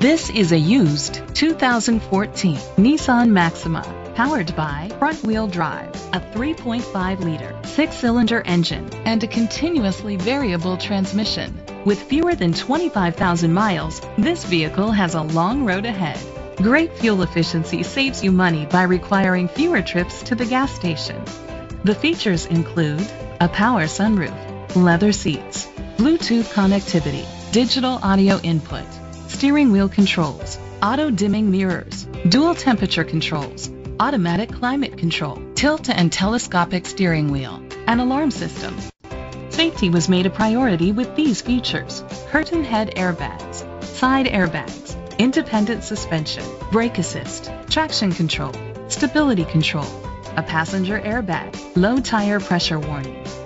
This is a used 2014 Nissan Maxima, powered by front-wheel drive, a 3.5-liter six-cylinder engine, and a continuously variable transmission. With fewer than 25,000 miles, this vehicle has a long road ahead. Great fuel efficiency saves you money by requiring fewer trips to the gas station. The features include a power sunroof, leather seats, Bluetooth connectivity, digital audio input, steering wheel controls, auto dimming mirrors, dual temperature controls, automatic climate control, tilt and telescopic steering wheel, an alarm system. Safety was made a priority with these features. Curtain head airbags, side airbags, independent suspension, brake assist, traction control, stability control, a passenger airbag, low tire pressure warning,